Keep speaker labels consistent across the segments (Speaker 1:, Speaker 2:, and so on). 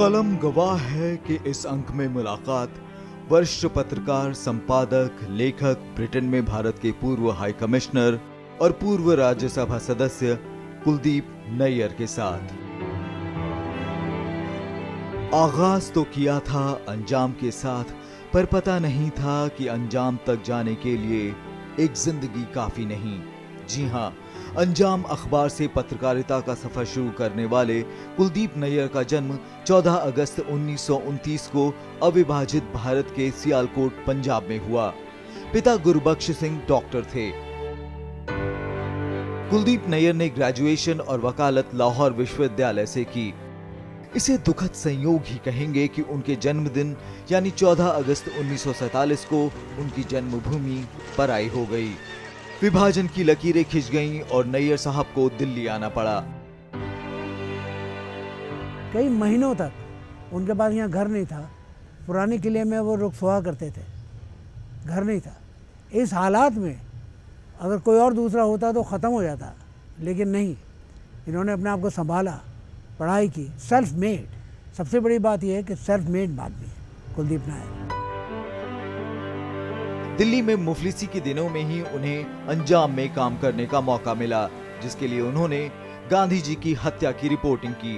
Speaker 1: कलम गवाह है कि इस अंक में मुलाकात वरिष्ठ पत्रकार, संपादक, लेखक, ब्रिटेन में भारत के पूर्व हाई कमिश्नर और पूर्व राज्यसभा सदस्य कुलदीप नैयर के साथ। आगाज़ तो किया था अंजाम के साथ, पर पता नहीं था कि अंजाम तक जाने के लिए एक ज़िंदगी काफ़ी नहीं। जी हाँ अंजाम अखबार से पत्रकारिता का सफ़र शुरू करने वाले कुलदीप नैयर का जन्म 14 अगस्त उन्नीस को अविभाजित भारत के सियालकोट, पंजाब में हुआ। पिता गुरबख्श सिंह डॉक्टर थे। कुलदीप नैयर ने ग्रेजुएशन और वकालत लाहौर विश्वविद्यालय से की। इसे दुखद संयोग ही कहेंगे कि उनके जन्मदिन, यानी 14 अगस्त 1947 को उनकी जन्मभूमि पराई हो गई। विभाजन की लकीरें खिंच गईं और नैयर साहब को दिल्ली आना पड़ा।
Speaker 2: कई महीनों तक उनके पास यहाँ घर नहीं था। पुराने किले में वो रुख सुहा करते थे। घर नहीं था। इस हालात में अगर कोई और दूसरा होता तो ख़त्म हो जाता, लेकिन नहीं। इन्होंने अपने आप को संभाला, पढ़ाई की। सेल्फ मेड सबसे बड़ी बात यह है कि सेल्फ मेड आदमी है। कुलदीप नायर।
Speaker 1: दिल्ली में मुफलिसी के दिनों में ही उन्हें अंजाम में काम करने का मौका मिला, जिसके लिए उन्होंने गांधी जी की हत्या की रिपोर्टिंग की।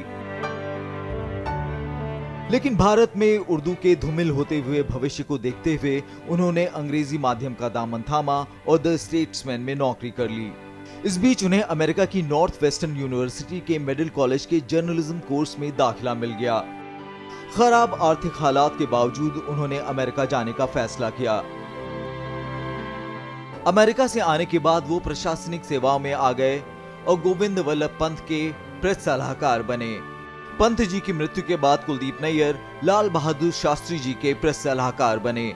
Speaker 1: लेकिन भारत में उर्दू के धूमिल होते हुए भविष्य को देखते हुए उन्होंने अंग्रेज़ी माध्यम का दामन थामा और द स्टेट्समैन में नौकरी कर ली। इस बीच उन्हें अमेरिका की नॉर्थ वेस्टर्न यूनिवर्सिटी के मिडिल कॉलेज के जर्नलिज्म कोर्स में दाखिला मिल गया। खराब आर्थिक हालात के बावजूद उन्होंने अमेरिका जाने का फैसला किया। अमेरिका से आने के बाद वो प्रशासनिक सेवाओं में आ गए और गोविंद वल्लभ पंत के प्रेस सलाहकार बने। पंत जी की मृत्यु के बाद कुलदीप नैयर, लाल बहादुर शास्त्री जी के प्रेस सलाहकार बने।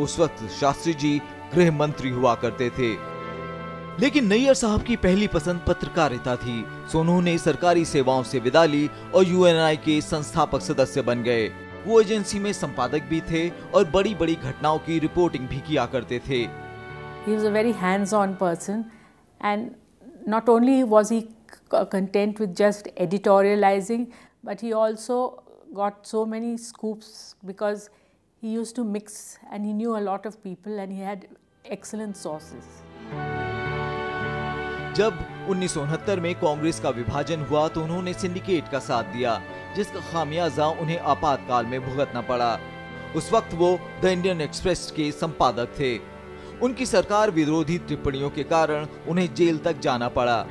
Speaker 1: उस वक्त शास्त्री जी गृह मंत्री हुआ करते थे। लेकिन नैयर साहब की पहली पसंद पत्रकारिता थी। सो उन्होंने सरकारी सेवाओं से विदा ली और यूएनआई के संस्थापक सदस्य बन गए। वो एजेंसी में संपादक भी थे और बड़ी बड़ी घटनाओं की रिपोर्टिंग भी किया करते थे।
Speaker 3: He was a very hands on person, and not only was he content with just editorializing, but he also got so many scoops because he used to mix and he knew a lot of people and he had excellent sources.
Speaker 1: जब उन्नीस में कांग्रेस का विभाजन हुआ तो उन्होंने syndicate का साथ दिया जिसका खामियाजा उन्हें आपातकाल में भुगतना पड़ा उस वक्त वो द इंडियन एक्सप्रेस के संपादक थे उनकी सरकार विरोधी टिप्पणियों के कारण उन्हें जेल तक जाना पड़ा।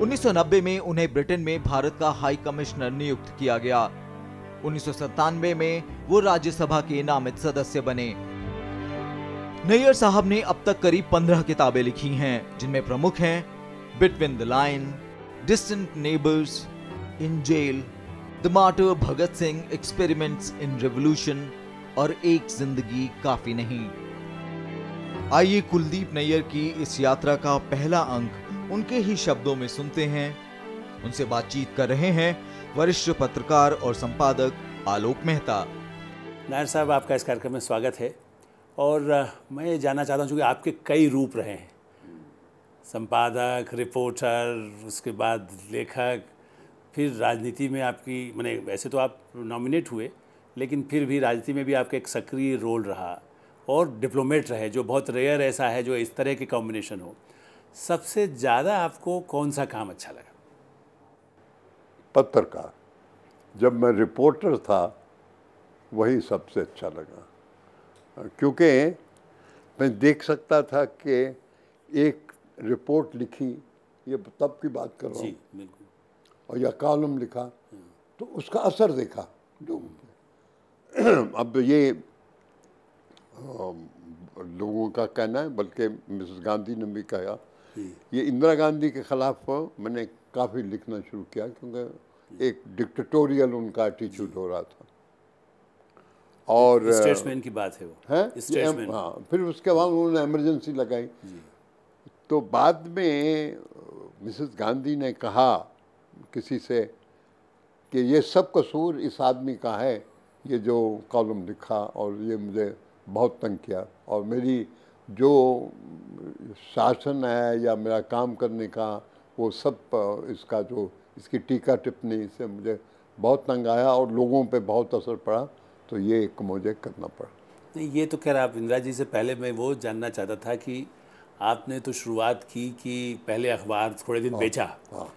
Speaker 1: 1990 में उन्हें ब्रिटेन में भारत का हाई कमिश्नर नियुक्त किया गया। उन्नीस सौ सत्तानवे में वो राज्यसभा के नामित सदस्य बने। नैयर साहब ने अब तक करीब पंद्रह किताबें लिखी हैं, जिनमें प्रमुख हैं, between the line distant neighbours, in jail, the martyr Bhagat Singh experiments in revolution, और एक ज़िंदगी काफ़ी नहीं। आइए कुलदीप नैयर की इस यात्रा का पहला अंक उनके ही शब्दों में सुनते हैं। उनसे बातचीत कर रहे हैं वरिष्ठ पत्रकार और संपादक आलोक मेहता।
Speaker 4: नायर साहब, आपका इस कार्यक्रम में स्वागत है। और मैं ये जानना चाहता हूँ, चूँकि आपके कई रूप रहे हैं। संपादक, रिपोर्टर, उसके बाद लेखक, फिर राजनीति में आपकी, मैंने, वैसे तो आप नॉमिनेट हुए, लेकिन फिर भी राजनीति में भी आपका एक सक्रिय रोल रहा। और डिप्लोमेट रहे जो बहुत रेयर ऐसा है जो इस तरह की कॉम्बिनेशन हो। सबसे ज़्यादा आपको कौन सा काम अच्छा लगा?
Speaker 5: पत्रकार। जब मैं रिपोर्टर था वही सबसे अच्छा लगा। क्योंकि मैं देख सकता था कि एक रिपोर्ट लिखी ये तब की बात कर रहा हूँ। और या कॉलम लिखा तो उसका असर देखा लोगों पे। अब ये लोगों का कहना है बल्कि मिसेस गांधी ने भी कहा। ये इंदिरा गांधी के ख़िलाफ़ मैंने काफ़ी लिखना शुरू किया क्योंकि एक डिक्टेटोरियल उनका एटीट्यूड हो रहा था।
Speaker 4: और स्टेट्समैन की बात है वो।
Speaker 5: है? हाँ फिर उसके बाद उन्होंने इमरजेंसी लगाई। तो बाद में मिसेस गांधी ने कहा किसी से कि ये सब कसूर इस आदमी का है ये जो कॉलम लिखा और ये मुझे बहुत तंग किया। और मेरी जो शासन है या मेरा काम करने का वो सब इसका जो इसकी टीका टिप्पणी से मुझे बहुत तंग आया और लोगों पे बहुत असर पड़ा। तो ये एक मुझे करना पड़ा।
Speaker 4: नहीं ये तो खैर आप इंदिरा जी से पहले मैं वो जानना चाहता था कि आपने तो शुरुआत की कि पहले अखबार थोड़े दिन बेचा
Speaker 5: हाँ।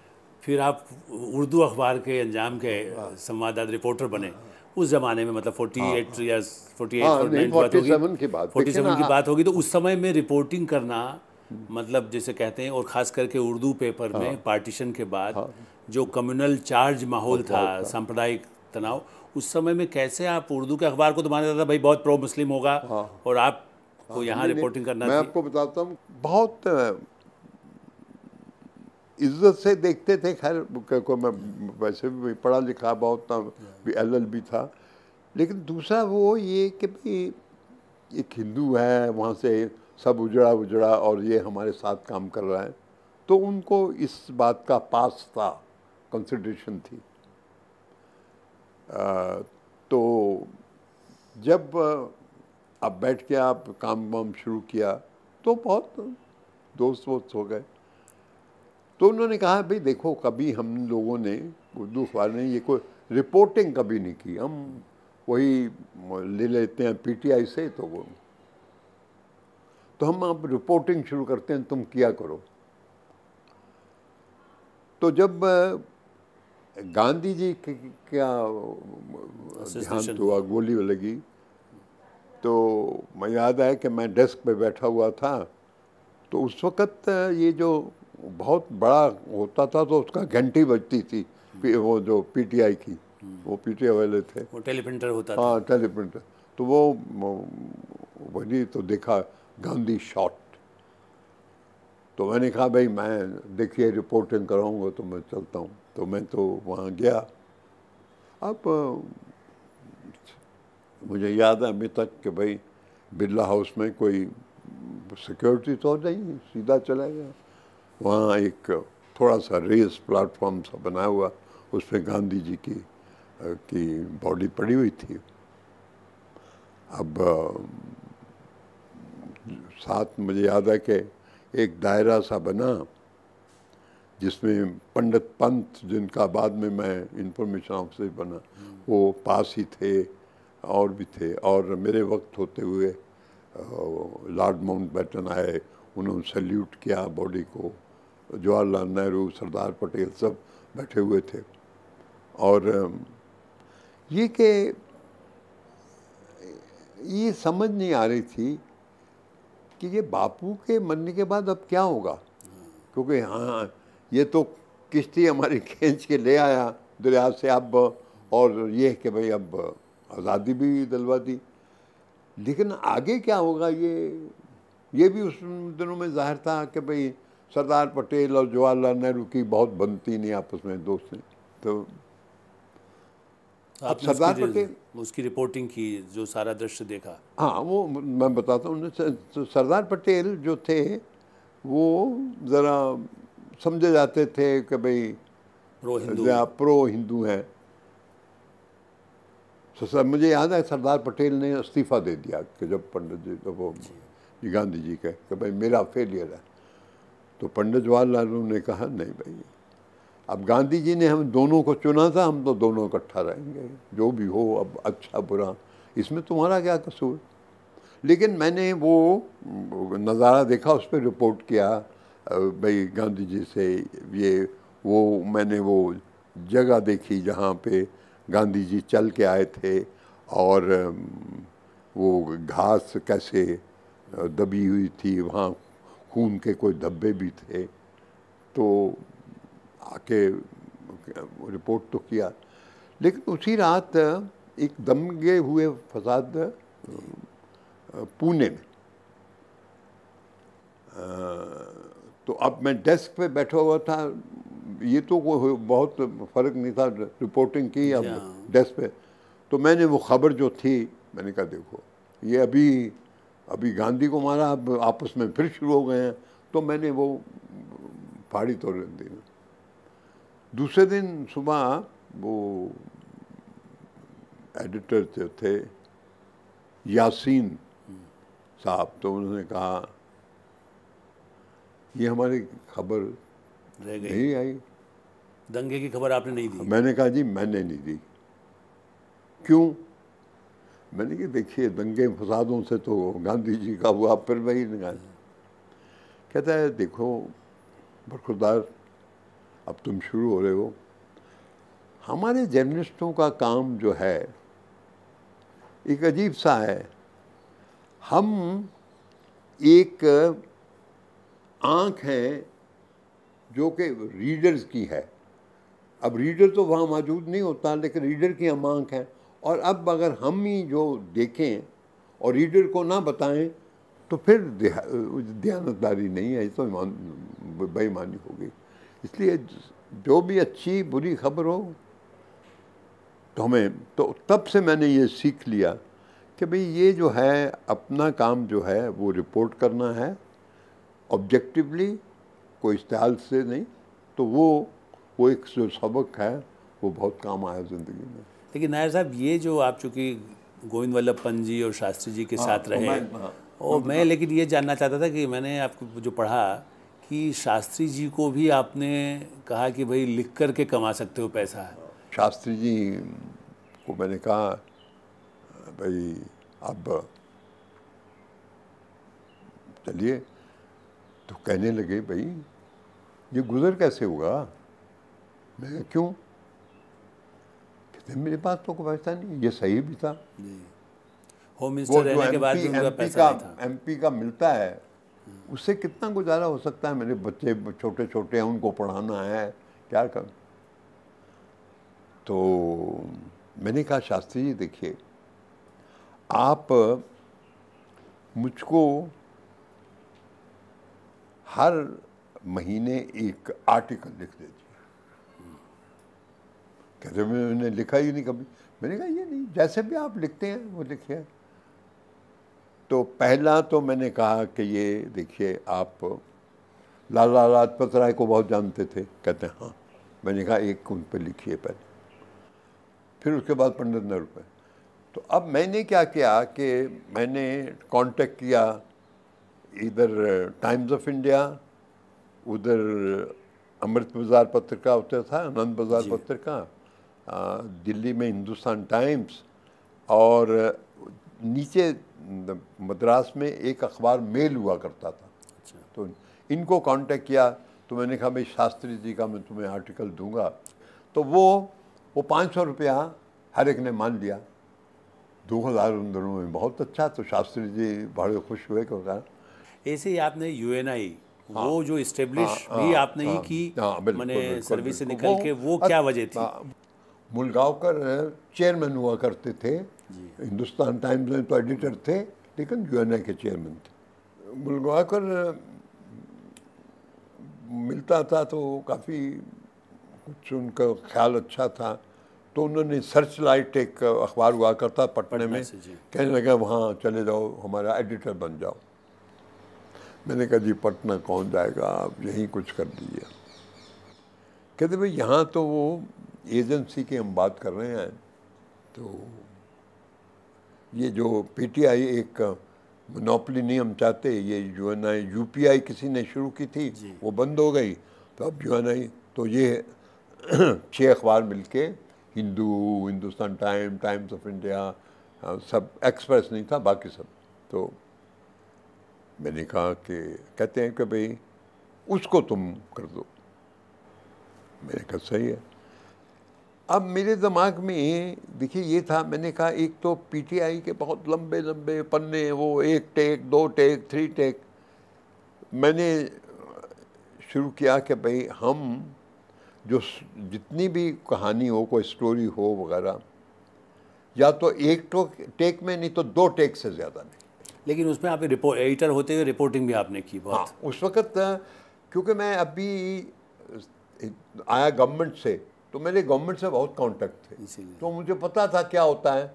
Speaker 4: फिर आप उर्दू अखबार के अंजाम के संवाददाता रिपोर्टर बने। उस जमाने में मतलब 48 इयर्स 48
Speaker 5: हाँ,
Speaker 4: और
Speaker 5: नहीं,
Speaker 4: 9 बात होगी
Speaker 5: 47 की बात।
Speaker 4: 47
Speaker 5: देखिए
Speaker 4: की
Speaker 5: ना,
Speaker 4: बात होगी तो उस समय में रिपोर्टिंग करना मतलब जैसे कहते हैं और ख़ास करके उर्दू पेपर
Speaker 5: हाँ।
Speaker 4: में पार्टीशन के बाद जो कम्युनल चार्ज माहौल था सांप्रदायिक तनाव उस समय में कैसे आप उर्दू के अखबार को तो माना जाता था भाई बहुत प्रो मुस्लिम होगा और आपको यहाँ
Speaker 5: हाँ। नहीं, नहीं,
Speaker 4: रिपोर्टिंग करना
Speaker 5: मैं आपको बताता हूँ बहुत इज़्ज़त से देखते थे खैर क- मैं वैसे भी पढ़ा लिखा बहुत एल एल भी था। लेकिन दूसरा वो ये कि भाई एक हिंदू है वहाँ से सब उजड़ा उजड़ा और ये हमारे साथ काम कर रहा है तो उनको इस बात का पास था कंसिड्रेशन थी। अ, तो जब आप बैठ के आप काम वाम शुरू किया तो बहुत दोस्त वोस्त हो गए। तो उन्होंने कहा भाई देखो कभी हम लोगों ने उर्दू अखबार ने ये कोई रिपोर्टिंग कभी नहीं की। हम वही ले लेते हैं पीटीआई से तो वो तो हम आप रिपोर्टिंग शुरू करते हैं तुम किया करो। तो जब गांधी जी के- क्या देहांत हुआ गोली लगी तो मैं याद आया कि मैं डेस्क पे बैठा हुआ था तो उस वक़्त ये जो बहुत बड़ा होता था तो उसका घंटी बजती थी वो जो पीटीआई की वो पीटीआई वाले थे।
Speaker 4: वो टेलीप्रिंटर होता था।
Speaker 5: हाँ टेलीप्रिंटर। तो वो वही तो देखा गांधी शॉट। तो मैंने कहा भाई मैं देखिए रिपोर्टिंग कराऊँगा तो मैं चलता हूँ। तो मैं तो वहाँ गया। अब मुझे याद है अभी तक कि भाई बिरला हाउस में कोई सिक्योरिटी तो नहीं सीधा चला गया। वहाँ एक थोड़ा सा रेस प्लेटफॉर्म सा बना हुआ उस पर गांधी जी की की बॉडी पड़ी हुई थी। अब साथ मुझे याद है कि एक दायरा सा बना, जिसमें पंडित पंत, जिनका बाद में मैं इंफॉर्मेशन ऑफिसर बना, वो पास ही थे, और भी थे, और मेरे वक्त होते हुए लॉर्ड माउंट बैटन आए, उन्होंने सल्यूट किया बॉडी को। जवाहरलाल नेहरू, सरदार पटेल सब बैठे हुए थे। और ये कि, ये समझ नहीं आ रही थी कि ये बापू के मरने के बाद अब क्या होगा? क्योंकि हाँ ये तो किश्ती हमारी खींच के ले आया दरिया से अब, और ये कि भाई अब आज़ादी भी दिलवा दी। लेकिन आगे क्या होगा? ये ये भी उस दिनों में ज़ाहिर था कि भाई सरदार पटेल और जवाहरलाल नेहरू की बहुत बनती नहीं आपस में दोस्ती। तो
Speaker 4: आपने
Speaker 5: सरदार पटेल-
Speaker 4: उसकी रिपोर्टिंग की जो सारा दृश्य देखा।
Speaker 5: हाँ वो मैं बताता हूँ स- सरदार पटेल जो थे वो ज़रा समझे जाते थे कि भाई
Speaker 4: प्रो हिंदू।
Speaker 5: प्रो हिंदू हैं। तो सर मुझे याद है सरदार पटेल ने इस्तीफ़ा दे दिया कि जब पंडित जी तो वो गांधी जी के कि भाई मेरा फेलियर है। तो पंडित जवाहरलाल नेहरू ने कहा, नहीं भाई, अब गांधी जी ने हम दोनों को चुना था, हम तो दोनों इकट्ठा रहेंगे, जो भी हो, अब अच्छा बुरा, इसमें तुम्हारा क्या कसूर? लेकिन मैंने वो नज़ारा देखा, उस पर रिपोर्ट किया भाई गांधी जी से ये, वो मैंने वो जगह देखी जहाँ पे गांधी जी चल के आए थे और वो घास कैसे दबी हुई थी वहाँ खून के कोई धब्बे भी थे तो आके रिपोर्ट तो किया। लेकिन उसी रात एक दमगे हुए फसाद पुणे में। तो अब मैं डेस्क पे बैठा हुआ था। ये तो कोई बहुत फ़र्क नहीं था रिपोर्टिंग की अब
Speaker 4: अच्छा।
Speaker 5: डेस्क पे। तो मैंने वो खबर जो थी मैंने कहा देखो ये अभी अभी गांधी को मारा अब आपस में फिर शुरू हो गए हैं। तो मैंने वो फाड़ी तोड़ दी दूसरे दिन सुबह वो एडिटर जो थे यासीन साहब तो उन्होंने कहा ये हमारी खबर
Speaker 4: रह गई।
Speaker 5: नहीं आई।
Speaker 4: दंगे की खबर आपने नहीं दी।
Speaker 5: मैंने कहा जी मैंने नहीं दी। क्यों? मैंने कहा, देखिए, दंगे फसादों से तो गांधी जी का हुआ, फिर वही निकाल कहता है, देखो बरखुरदार अब तुम शुरू हो रहे हो। हमारे जर्नलिस्टों का काम जो है, एक अजीब सा है। हम एक आँख है जो कि रीडर्स की है। अब रीडर तो वहाँ मौजूद नहीं होता, लेकिन रीडर की हम आँख है। और अब अगर हम ही जो देखें और रीडर को ना बताएँ तो फिर दयानतदारी नहीं है तो बेईमानी होगी इसलिए जो भी अच्छी बुरी खबर हो तो हमें तो तब से मैंने ये सीख लिया कि भाई ये जो है, अपना काम जो है, वो रिपोर्ट करना है ऑब्जेक्टिवली कोई इस्तेहाल से नहीं तो वो वो एक जो सबक है, वो बहुत काम आया ज़िंदगी में।
Speaker 4: लेकिन नायर साहब ये जो आप चूँकि गोविंद वल्लभ पंत जी और शास्त्री जी के हाँ, साथ तो रहे हाँ, और मैं लेकिन ये जानना चाहता था कि मैंने आपको जो पढ़ा कि शास्त्री जी को भी आपने कहा कि भाई लिख कर के कमा सकते हो पैसा।
Speaker 5: शास्त्री जी को मैंने कहा भाई अब चलिए। तो कहने लगे भाई ये गुज़र कैसे होगा? मैं क्यों? मेरे पास तो कोई पैसा नहीं ये सही भी था।
Speaker 4: होम मिनिस्टर रहने के बाद उनका पैसा
Speaker 5: का एमपी का मिलता है उससे कितना गुजारा हो सकता है? मेरे बच्चे छोटे छोटे हैं उनको पढ़ाना है क्या कर? तो मैंने कहा शास्त्री जी देखिए आप मुझको हर महीने एक आर्टिकल लिख दीजिए। कहते मैंने लिखा ही नहीं कभी। मैंने कहा ये नहीं जैसे भी आप लिखते हैं वो लिखिए। तो पहला तो मैंने कहा कि ये देखिए आप लाला लाजपत राय को बहुत जानते थे कहते हैं हाँ। मैंने कहा एक उन पर लिखिए पहले। फिर उसके बाद पंडित नेहरू पे। तो अब मैंने क्या किया कि मैंने कांटेक्ट किया इधर टाइम्स ऑफ़ इंडिया उधर अमृत बाज़ार पत्रिका होता था आनंद बाज़ार पत्रिका। दिल्ली में हिंदुस्तान टाइम्स और नीचे मद्रास में एक अखबार मेल हुआ करता था। अच्छा। तो इनको कांटेक्ट किया तो मैंने कहा भाई शास्त्री जी का मैं तुम्हें आर्टिकल दूँगा। तो वो वो पाँच सौ रुपया हर एक ने मान लिया। दो हज़ार उन दोनों में बहुत अच्छा तो शास्त्री जी बड़े खुश हुए क्योंकि
Speaker 4: ऐसे ही आपने यू एन आई हाँ, वो जो इस्टेब्लिश हाँ, भी हाँ, आपने ही की मैंने सर्विस से निकल के वो क्या वजह थी?
Speaker 5: मुलगावकर चेयरमैन हुआ करते थे। हिंदुस्तान टाइम्स में तो एडिटर थे लेकिन यू के चेयरमैन थे। मुलगावकर मिलता था तो काफ़ी कुछ उनका ख्याल अच्छा था। तो उन्होंने सर्च लाइट एक अखबार हुआ करता पटने में। कहने लगा वहाँ चले जाओ हमारा एडिटर बन जाओ। मैंने कहा जी पटना कौन जाएगा? आप यहीं कुछ कर दीजिए। कहते भाई यहाँ तो वो एजेंसी की हम बात कर रहे हैं तो ये जो पीटीआई एक मोनोपली नहीं हम चाहते ये यू एन आई यू किसी ने शुरू की थी वो बंद हो गई। तो अब यू एन आई तो ये छः अखबार मिलके Hindu Hindustan Time Times of India सब एक्सप्रेस नहीं था बाकी सब। तो मैंने कहा कि कहते हैं कि भाई उसको तुम कर दो। मैंने कहा सही है। अब मेरे दिमाग में देखिए ये था मैंने कहा एक तो पीटीआई के बहुत लंबे लंबे पन्ने वो एक टेक दो टेक थ्री टेक। मैंने शुरू किया कि भाई हम जो जितनी भी कहानी हो कोई स्टोरी हो वगैरह या तो एक तो टेक में नहीं तो दो टेक से ज़्यादा नहीं।
Speaker 4: लेकिन उसमें आप रिपोर्ट एडिटर होते हुए रिपोर्टिंग भी आपने की बहुत। हाँ
Speaker 5: उस वक़्त क्योंकि मैं अभी आया गवर्नमेंट से तो मेरे गवर्नमेंट से बहुत कांटेक्ट थे। तो मुझे पता था क्या होता है।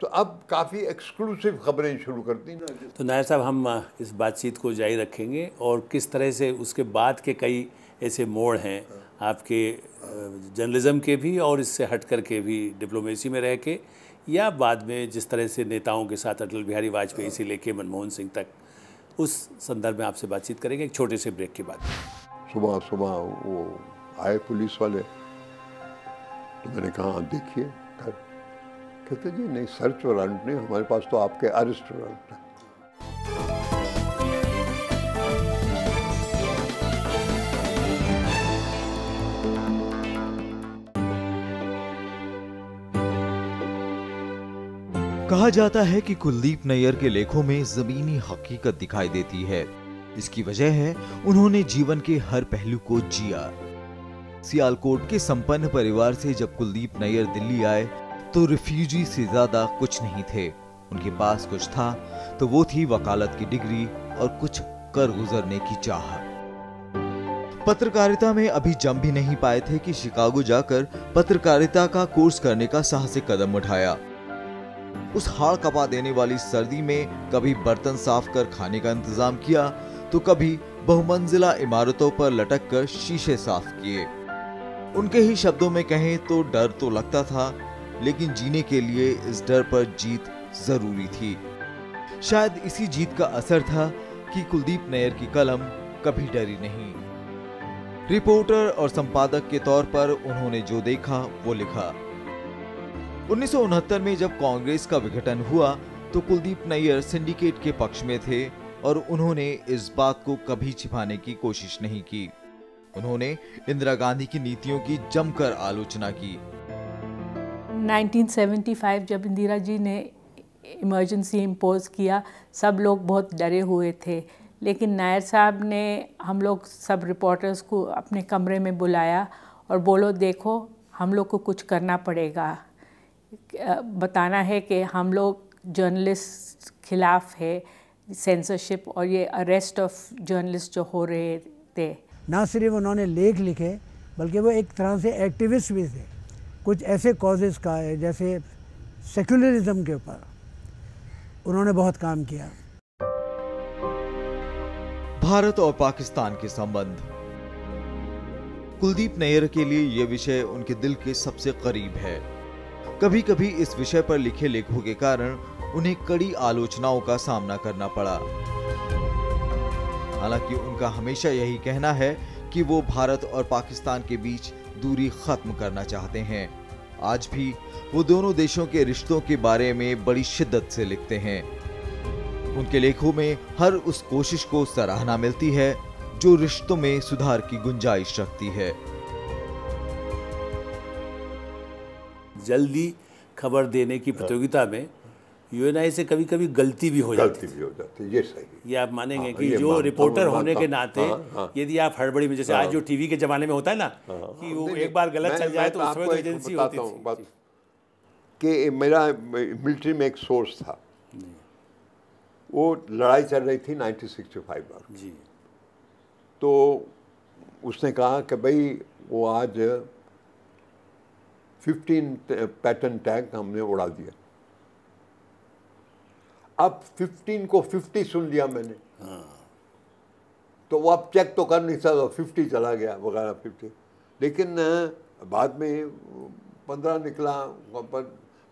Speaker 5: तो अब काफ़ी एक्सक्लूसिव खबरें शुरू कर दी ना।
Speaker 4: तो नायर साहब हम इस बातचीत को जारी रखेंगे और किस तरह से उसके बाद के कई ऐसे मोड़ हैं आपके जर्नलिज़म के भी और इससे हट कर के भी डिप्लोमेसी में रह के या बाद में जिस तरह से नेताओं के साथ अटल बिहारी वाजपेयी से लेके मनमोहन सिंह तक उस संदर्भ में आपसे बातचीत करेंगे। एक छोटे से ब्रेक के बाद।
Speaker 5: सुबह सुबह वो आए पुलिस वाले। तो मैंने कहा आप देखिए घर कहते, जी, नहीं सर्च वारंट नहीं, हमारे पास तो आपके अरेस्ट वारंट है।
Speaker 1: कहा जाता है कि कुलदीप नैयर के लेखों में जमीनी हकीकत दिखाई देती है। इसकी वजह है, उन्होंने जीवन के हर पहलू को जिया। सियालकोट के संपन्न परिवार से जब कुलदीप नैयर दिल्ली आए तो रिफ्यूजी से ज़्यादा कुछ नहीं थे। उनके पास कुछ था तो वो थी वकालत की डिग्री और कुछ कर गुजरने की चाह। पत्रकारिता में अभी जम भी नहीं पाए थे कि शिकागो जाकर पत्रकारिता का कोर्स करने का साहसिक कदम उठाया। उस हाड़ कपा देने वाली सर्दी में कभी बर्तन साफ़ कर खाने का इंतज़ाम किया तो कभी बहुमंजिला इमारतों पर लटक कर शीशे साफ़ किए। उनके ही शब्दों में कहें तो डर तो लगता था, लेकिन जीने के लिए इस डर पर जीत ज़रूरी थी। शायद इसी जीत का असर था कि कुलदीप नैयर की कलम कभी डरी नहीं। रिपोर्टर और संपादक के तौर पर उन्होंने जो देखा, वो लिखा। उन्नीस सौ उनहत्तर में जब कांग्रेस का विघटन हुआ तो कुलदीप नैयर सिंडिकेट के पक्ष में थे और उन्होंने इस बात को कभी छिपाने की कोशिश नहीं की। उन्होंने इंदिरा गांधी की नीतियों की जमकर आलोचना की।
Speaker 3: 1975 जब इंदिरा जी ने इमरजेंसी इम्पोज किया, सब लोग बहुत डरे हुए थे। लेकिन नायर साहब ने हम लोग सब रिपोर्टर्स को अपने कमरे में बुलाया और बोलो, देखो, हम लोग को कुछ करना पड़ेगा। बताना है कि हम लोग जर्नलिस्ट खिलाफ है सेंसरशिप और ये अरेस्ट ऑफ़ जर्नलिस्ट जो हो रहे थे।
Speaker 2: ना सिर्फ़ उन्होंने लेख लिखे, बल्कि वो एक तरह से एक्टिविस्ट भी थे। कुछ ऐसे कॉजेज़ का है, जैसे सेकुलरिज्म के ऊपर। उन्होंने बहुत काम किया।
Speaker 1: भारत और पाकिस्तान के संबंध। कुलदीप नैयर के लिए यह विषय उनके दिल के सबसे करीब है। कभी कभी इस विषय पर लिखे लेखों के कारण उन्हें कड़ी आलोचनाओं का सामना करना पड़ा। हालाँकि उनका हमेशा यही कहना है कि वो भारत और पाकिस्तान के बीच दूरी खत्म करना चाहते हैं। आज भी वो दोनों देशों के रिश्तों के बारे में बड़ी शिद्दत से लिखते हैं। उनके लेखों में हर उस कोशिश को सराहना मिलती है, जो रिश्तों में सुधार की गुंजाइश रखती है।
Speaker 4: जल्दी खबर देने की प्रतियोगिता में यूएनआई से कभी कभी गलती भी हो जाती
Speaker 5: गलती भी हो जाती है ये सही
Speaker 4: ये आप मानेंगे
Speaker 5: हाँ,
Speaker 4: कि जो रिपोर्टर होने के नाते
Speaker 5: हाँ, हाँ।
Speaker 4: यदि आप हड़बड़ी में जैसे आज जो टीवी के जमाने में होता है ना कि वो एक बार गलत चल जाए तो उसमें तो एजेंसी होती थी।
Speaker 5: कि मेरा मिलिट्री में एक सोर्स था। वो लड़ाई चल रही थी 1965 में
Speaker 4: जी।
Speaker 5: तो उसने कहा कि भाई वो आज 15 पैटर्न टैंक हमने उड़ा दिया। अब 15 को 50 सुन लिया मैंने। तो वो अब चेक तो कर नहीं सकता 50 चला गया वगैरह 50 लेकिन बाद में पंद्रह निकला but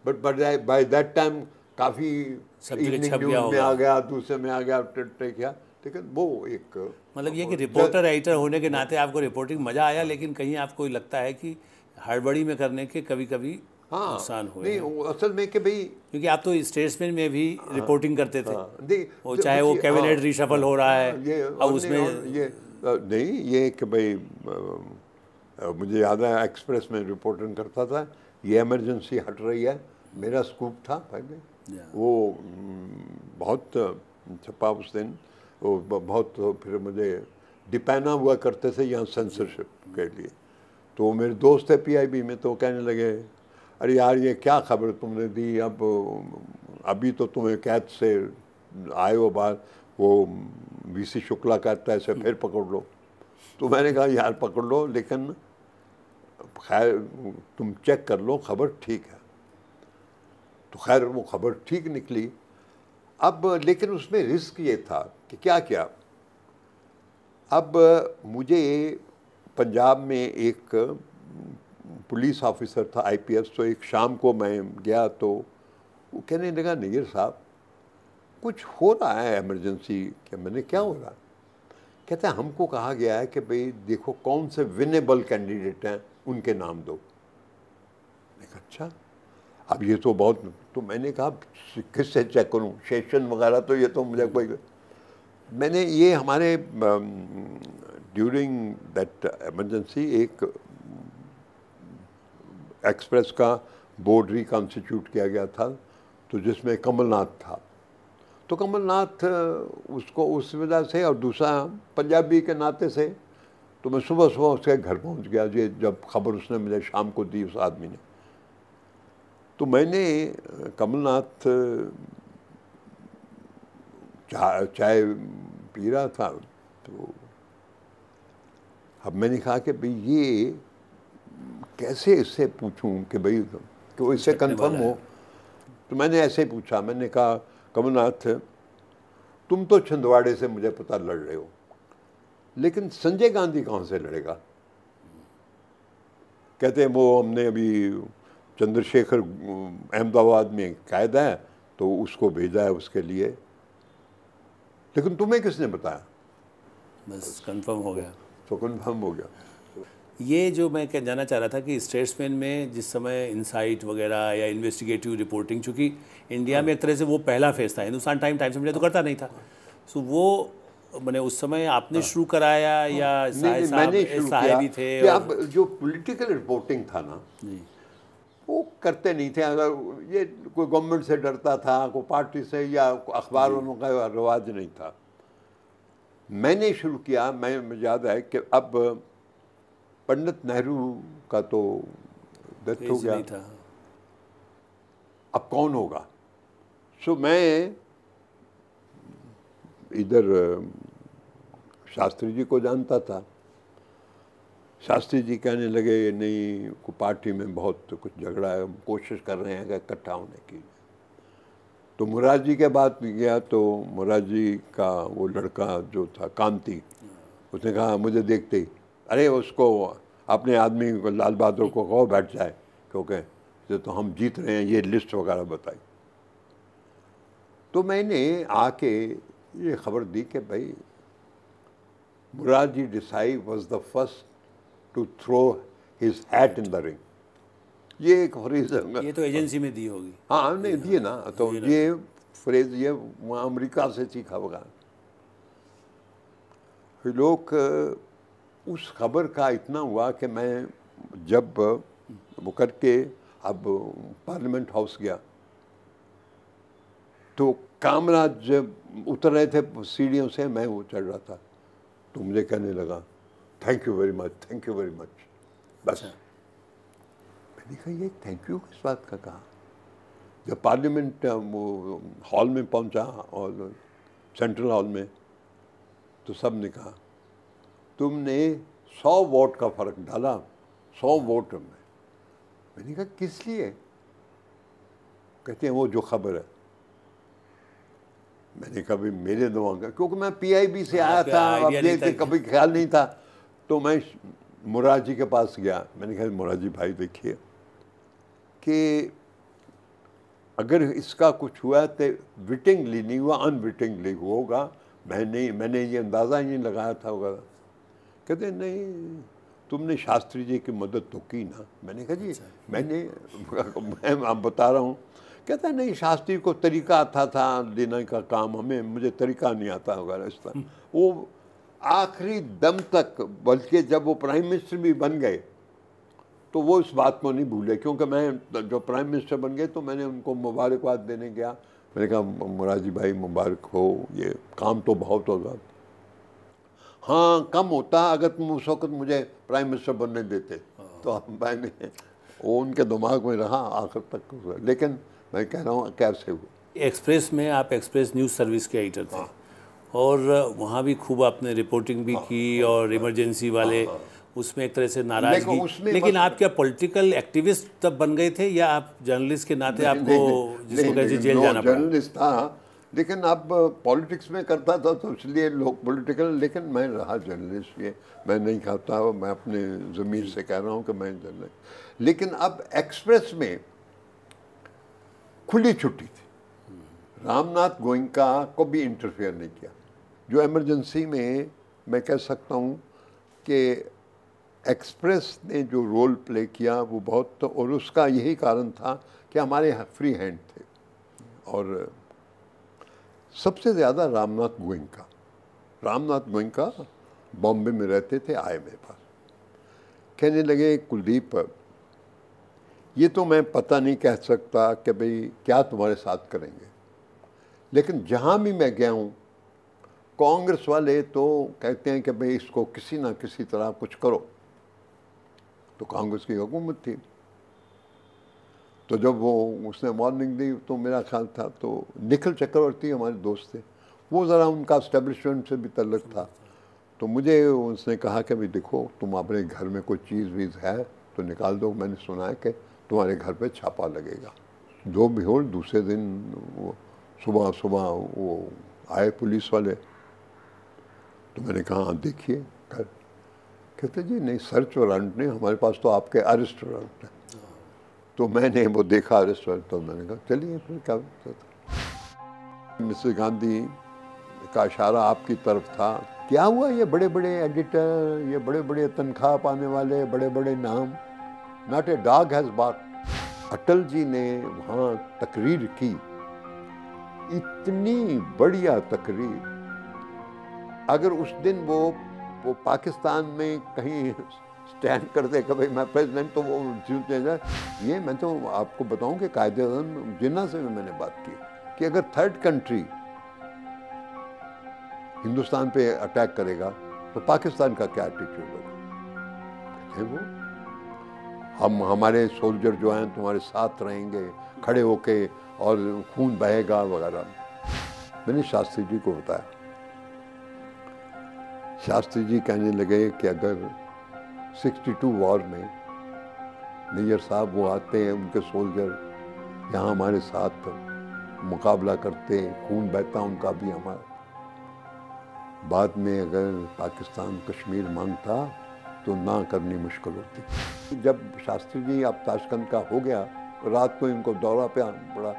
Speaker 5: but by that time काफ़ी इवनिंग न्यूज़ में आ गया दूसरे में आ गया किया। लेकिन वो एक
Speaker 4: मतलब ये कि रिपोर्टर एडिटर होने के नाते आपको रिपोर्टिंग मज़ा आया लेकिन कहीं आपको लगता है कि हड़बड़ी में करने के कभी कभी
Speaker 5: हाँ।
Speaker 4: नुकसान हुए
Speaker 5: नहीं असल में कि भाई
Speaker 4: क्योंकि आप तो स्टेट्समैन में भी हाँ, रिपोर्टिंग करते थे।
Speaker 5: हाँ,
Speaker 4: वो
Speaker 5: तो
Speaker 4: चाहे वो कैबिनेट
Speaker 5: हाँ,
Speaker 4: रिशफल हो रहा है
Speaker 5: हाँ, ये
Speaker 4: अब उसमें
Speaker 5: ये नहीं ये कि भाई मुझे याद है एक्सप्रेस में रिपोर्टिंग करता था ये इमरजेंसी हट रही है मेरा स्कूप था पहले। वो बहुत छपा उस दिन वो बहुत फिर मुझे डिपैना हुआ करते थे यहाँ सेंसरशिप के लिए। तो मेरे दोस्त थे पीआईबी में तो कहने लगे अरे यार, ये क्या खबर तुमने दी? अब, अभी तो तुम्हें कैद से आए हो बाहर, वो वीसी शुक्ला कहता है इसे फिर पकड़ लो। तो मैंने कहा, यार, पकड़ लो, लेकिन खैर, तुम चेक कर लो, खबर ठीक है। तो खैर, वो खबर ठीक निकली। अब, लेकिन उसमें रिस्क ये था कि क्या क्या? अब, मुझे पंजाब में एक पुलिस ऑफिसर था, आईपीएस तो एक शाम को मैं गया तो वो कहने लगा नैयर साहब, कुछ हो रहा है इमरजेंसी क्या मैंने, क्या हो रहा? कहते हैं, हमको कहा गया है कि भाई देखो कौन से विनेबल कैंडिडेट हैं, उनके नाम दो। अच्छा अब ये तो बहुत तो मैंने कहा, किससे चेक करूँ? सेशन वगैरह तो ये तो मुझे कोई मैंने ये हमारे ड्यूरिंग दैट इमरजेंसी एक एक्सप्रेस का बोर्ड रिकॉन्स्टिट्यूट किया गया था तो जिसमें कमलनाथ था। तो कमलनाथ उसको उस वजह से और दूसरा पंजाबी के नाते से तो मैं सुबह सुबह उसके घर पहुँच गया, ये जब खबर उसने मुझे शाम को दी उस आदमी ने। तो मैंने कमलनाथ चाय पी रहा था तो अब मैंने कहा कि भाई ये कैसे इससे पूछूँ कि भाई कि वो इससे कंफर्म हो? तो मैंने ऐसे ही पूछा मैंने कहा कमलनाथ तुम तो छिंदवाड़े से मुझे पता लड़ रहे हो लेकिन संजय गांधी कहाँ से लड़ेगा? कहते हैं वो हमने अभी चंद्रशेखर अहमदाबाद में कायदा है तो उसको भेजा है उसके लिए। लेकिन तुम्हें किसने बताया?
Speaker 4: बस कंफर्म हो गया।
Speaker 5: तो कंफर्म हो गया।
Speaker 4: ये जो मैं कह जाना चाह रहा था कि स्टेट्समैन में जिस समय इंसाइट वगैरह या इन्वेस्टिगेटिव रिपोर्टिंग चूँकि इंडिया में एक तरह से वो पहला फ़ेज़ था। हिंदुस्तान टाइम टाइम्स मीडिया तो करता नहीं था। सो वो मैंने उस समय आपने शुरू कराया या
Speaker 5: मैंने थे अब जो पॉलिटिकल रिपोर्टिंग था ना वो करते नहीं थे। अगर ये कोई गवर्नमेंट से डरता था कोई पार्टी से या अखबारों का रिवाज नहीं था। मैंने शुरू किया मैं याद है कि अब पंडित नेहरू का तो डेथ हो गया। था। अब कौन होगा? सो so, मैं इधर शास्त्री जी को जानता था। शास्त्री जी कहने लगे नहीं को पार्टी में बहुत कुछ झगड़ा है कोशिश कर रहे हैं इकट्ठा होने की। तो मुराद जी के बाद गया तो मुराद जी का वो लड़का जो था कांति उसने कहा मुझे देखते ही। अरे उसको अपने आदमी को लाल बहादुर को कहो बैठ जाए क्योंकि ये तो हम जीत रहे हैं ये लिस्ट वगैरह बताई। तो मैंने आके ये खबर दी कि भाई Morarji Desai was the first to throw his hat in the ring ये एक फ्रेज
Speaker 4: है। ये तो एजेंसी में दी होगी।
Speaker 5: हाँ नहीं दिए ना तो ये फ्रेज ये वहाँ अमेरिका से सीखा होगा। लोग उस खबर का इतना हुआ कि मैं जब वो करके अब पार्लियामेंट हाउस गया तो कामराज जब उतर रहे थे सीढ़ियों से मैं वो चढ़ रहा था। तो मुझे कहने लगा thank you very much thank you very much बस। अच्छा। मैंने कहा ये थैंक यू किस बात का कहा? जब पार्लियामेंट वो हॉल में पहुँचा और सेंट्रल हॉल में तो सबने कहा तुमने सौ वोट का फ़र्क डाला सौ वोट में। मैंने कहा किस लिए? कहते हैं वो जो खबर है। मैंने कभी मेरे दिमाग का क्योंकि मैं पीआईबी से आया था अब देखते कभी ख्याल नहीं था। तो मैं मुराजी के पास गया। मैंने कहा मुराजी भाई देखिए कि अगर इसका कुछ हुआ तो विटिंगली नहीं हुआ अनविटिंगली होगा। मैंने मैंने ये अंदाज़ा ही नहीं लगाया था वगैरह कहते नहीं तुमने शास्त्री जी की मदद तो की ना। मैंने कहा जी अच्छा। मैंने मैं आप बता रहा हूँ। कहता नहीं शास्त्री को तरीका आता था देने का काम हमें मुझे तरीका नहीं आता होगा इस तरह वो आखिरी दम तक बल्कि जब वो प्राइम मिनिस्टर भी बन गए तो वो इस बात को नहीं भूले क्योंकि मैं जब प्राइम मिनिस्टर बन गए तो मैंने उनको मुबारकबाद देने गया। मैंने कहा मुराजी भाई मुबारक हो ये काम तो बहुत होगा। हाँ कम होता अगर तुम उस वक्त मुझे प्राइम मिनिस्टर बनने देते। तो मैंने वो उनके दिमाग में रहा आखिर तक लेकिन मैं कह रहा हूँ कैसे हुआ।
Speaker 4: एक्सप्रेस में आप एक्सप्रेस न्यूज़ सर्विस के एडिटर थे। हाँ। और वहाँ भी खूब आपने रिपोर्टिंग भी हाँ, की हाँ, और इमरजेंसी वाले हाँ, उसमें एक तरह से नाराज़गी। लेकिन आप क्या पॉलिटिकल एक्टिविस्ट तब बन गए थे या आप जर्नलिस्ट के नाते आपको जिसको कहते जेल जाना
Speaker 5: पड़ा? जर्नलिस्ट था। लेकिन अब पॉलिटिक्स में करता था तो इसलिए लोग पॉलिटिकल, लेकिन मैं रहा जर्नलिस्ट ये, मैं नहीं कहता मैं अपने ज़मीर से कह रहा हूँ कि मैं जर्नलिस्ट। लेकिन अब एक्सप्रेस में खुली छुट्टी थी। रामनाथ गोइंका को भी इंटरफेयर नहीं किया। जो इमरजेंसी में मैं कह सकता हूँ कि एक्सप्रेस ने जो रोल प्ले किया, वो बहुत तो और उसका यही कारण था कि हमारे फ्री हैंड थे। और सबसे ज़्यादा रामनाथ गोइंका रामनाथ गोइंका बॉम्बे में रहते थे आए मेरे पास। कहने लगे, कुलदीप, ये तो मैं पता नहीं कह सकता कि भाई क्या तुम्हारे साथ करेंगे। लेकिन जहाँ भी मैं गया हूँ, कांग्रेस वाले तो कहते हैं कि भाई इसको किसी ना किसी तरह कुछ करो। तो कांग्रेस की हुकूमत थी। तो जब वो उसने वार्निंग दी तो मेरा ख्याल था तो निखिल चक्रवर्ती हमारे दोस्त थे। वो ज़रा उनका इस्टेब्लिशमेंट से भी तल्लक था। तो मुझे उसने कहा कि भाई देखो तुम अपने घर में कोई चीज़ वीज़ है तो निकाल दो। मैंने सुना है कि तुम्हारे घर पे छापा लगेगा। जो भी हो दूसरे दिन वो सुबह सुबह वो आए पुलिस वाले। तो मैंने कहा हाँ, देखिए घर। कहते जी नहीं सर्च वारंट नहीं हमारे पास तो आपके अरेस्ट वारंट है। तो मैंने वो देखा अरेस्ट वारंट तो मैंने कहा, चलिए, फिर क्या मिसेस गांधी का इशारा आपकी तरफ़ था। क्या हुआ ये बड़े बड़े एडिटर ये बड़े बड़े तनख्वाह पाने वाले बड़े बड़े नाम? नॉट ए डॉग हैज़ बात अटल जी ने वहाँ तकरीर की। इतनी बढ़िया तकरीर। अगर उस दिन वो वो पाकिस्तान में कहीं स्टैंड करते कि भाई मैं प्रेसिडेंट तो वो जीतने जाए। ये मैं तो आपको बताऊँ कि कायदे जिन्ना से भी मैंने बात की, कि अगर थर्ड कंट्री हिंदुस्तान पे अटैक करेगा तो पाकिस्तान का क्या एटीट्यूड होगा? कहते वो? हम, हमारे सोल्जर जो हैं, तुम्हारे साथ रहेंगे, खड़े होके और खून बहेगा वगैरह। मैंने शास्त्री जी को बताया। शास्त्री जी कहने लगे कि अगर 62 वॉर में मेजर साहब वो आते हैं, उनके सोल्जर यहाँ हमारे साथ मुकाबला करते हैं, खून बहता उनका भी हमारा। बाद में अगर पाकिस्तान कश्मीर माँगता तो ना करनी मुश्किल होती। जब शास्त्री जी अब ताशकंद का हो गया, रात को इनको दौरा पे आना पड़ा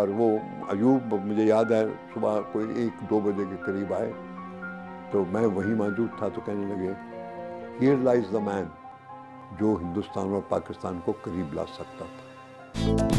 Speaker 5: और वो अयूब, मुझे याद है, सुबह कोई एक दो बजे के करीब आए तो मैं वहीं मौजूद था तो कहने लगे हियर लाइज द मैन जो हिंदुस्तान और पाकिस्तान को करीब ला सकता था।